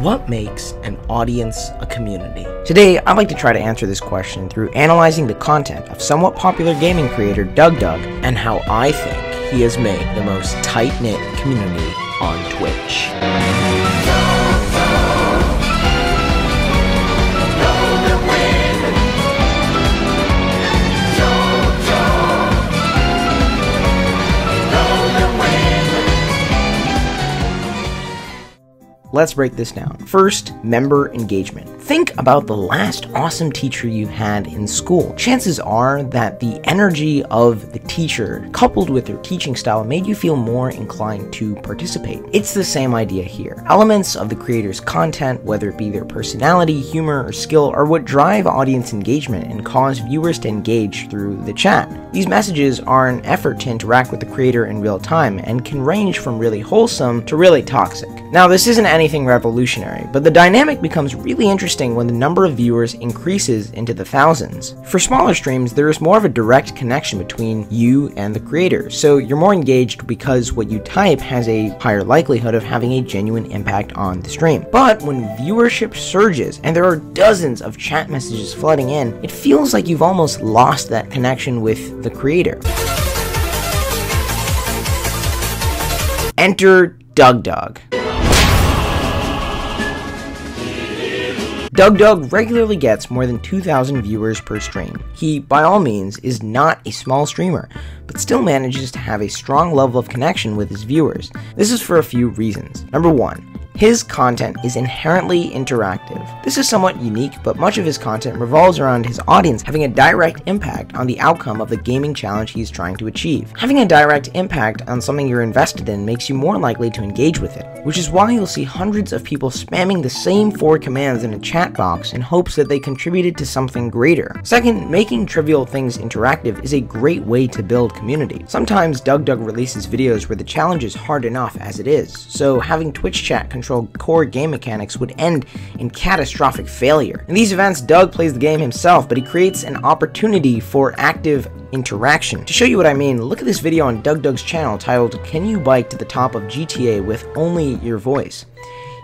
What makes an audience a community? Today, I'd like to try to answer this question through analyzing the content of somewhat popular gaming creator DougDoug and how I think he has made the most tight-knit community on Twitch. Let's break this down. First, member engagement. Think about the last awesome teacher you had in school. Chances are that the energy of the teacher, coupled with their teaching style, made you feel more inclined to participate. It's the same idea here. Elements of the creator's content, whether it be their personality, humor, or skill, are what drive audience engagement and cause viewers to engage through the chat. These messages are an effort to interact with the creator in real time and can range from really wholesome to really toxic. Now, this isn't anything revolutionary, but the dynamic becomes really interesting when the number of viewers increases into the thousands. For smaller streams, there is more of a direct connection between you and the creator, so you're more engaged because what you type has a higher likelihood of having a genuine impact on the stream. But when viewership surges and there are dozens of chat messages flooding in, it feels like you've almost lost that connection with the creator. Enter DougDoug. Doug regularly gets more than 2,000 viewers per stream. He, by all means, is not a small streamer, but still manages to have a strong level of connection with his viewers. This is for a few reasons. Number one, his content is inherently interactive. This is somewhat unique, but much of his content revolves around his audience having a direct impact on the outcome of the gaming challenge he's trying to achieve. Having a direct impact on something you're invested in makes you more likely to engage with it, which is why you'll see hundreds of people spamming the same four commands in a chat box in hopes that they contributed to something greater. Second, making trivial things interactive is a great way to build community. Sometimes DougDoug releases videos where the challenge is hard enough as it is, so having Twitch chat control core game mechanics would end in catastrophic failure. In these events, Doug plays the game himself, but he creates an opportunity for active interaction. To show you what I mean, look at this video on DougDoug's channel titled Can You Bike to the Top of GTA with Only Your Voice?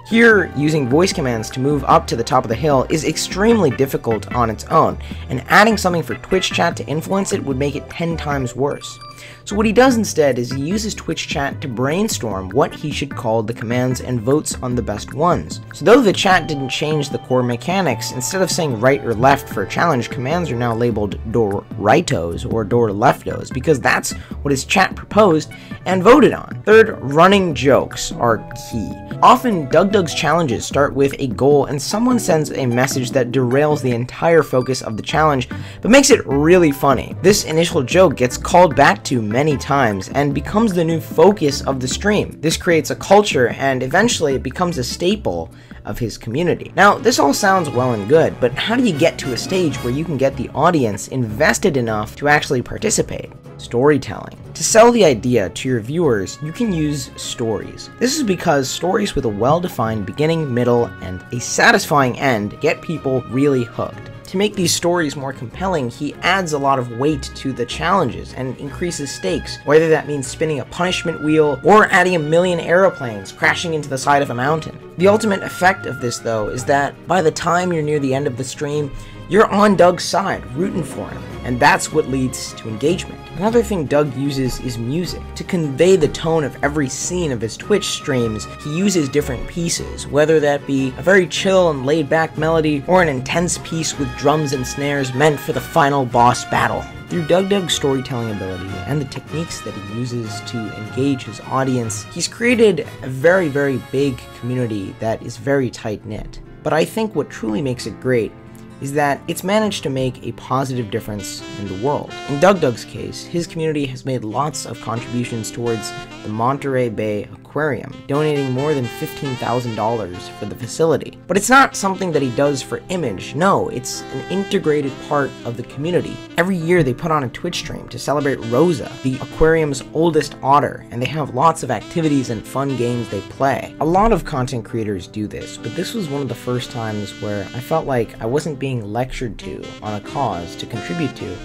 Here, using voice commands to move up to the top of the hill is extremely difficult on its own, and adding something for Twitch chat to influence it would make it 10 times worse. So what he does instead is he uses Twitch chat to brainstorm what he should call the commands and votes on the best ones. So though the chat didn't change the core mechanics, instead of saying right or left for a challenge, commands are now labeled door rightos or door leftos because that's what his chat proposed and voted on. Third, running jokes are key. Often, DougDoug's challenges start with a goal and someone sends a message that derails the entire focus of the challenge, but makes it really funny. This initial joke gets called back to many times and becomes the new focus of the stream. This creates a culture and eventually it becomes a staple of his community. Now, this all sounds well and good, but how do you get to a stage where you can get the audience invested enough to actually participate? Storytelling. To sell the idea to your viewers, you can use stories. This is because stories with a well-defined beginning, middle, and a satisfying end get people really hooked. To make these stories more compelling, he adds a lot of weight to the challenges and increases stakes, whether that means spinning a punishment wheel or adding a million aeroplanes crashing into the side of a mountain. The ultimate effect of this, though, is that by the time you're near the end of the stream, you're on Doug's side, rooting for him, and that's what leads to engagement. Another thing Doug uses is music. To convey the tone of every scene of his Twitch streams, he uses different pieces, whether that be a very chill and laid back melody or an intense piece with drums and snares meant for the final boss battle. Through DougDoug's storytelling ability and the techniques that he uses to engage his audience, he's created a very, very big community that is very tight knit. But I think what truly makes it great is that it's managed to make a positive difference in the world. In DougDoug's case, his community has made lots of contributions towards the Monterey Bay Aquarium, donating more than $15,000 for the facility. But it's not something that he does for image, no, it's an integrated part of the community. Every year they put on a Twitch stream to celebrate Rosa, the aquarium's oldest otter, and they have lots of activities and fun games they play. A lot of content creators do this, but this was one of the first times where I felt like I wasn't being lectured to on a cause to contribute to,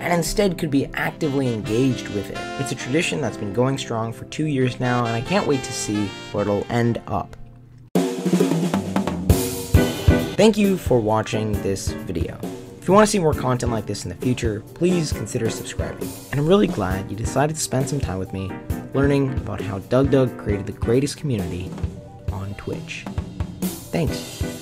and instead could be actively engaged with it. It's a tradition that's been going strong for two years now, and I can't wait to see where it'll end up. Thank you for watching this video. If you want to see more content like this in the future, please consider subscribing. And I'm really glad you decided to spend some time with me learning about how DougDoug created the greatest community on Twitch. Thanks.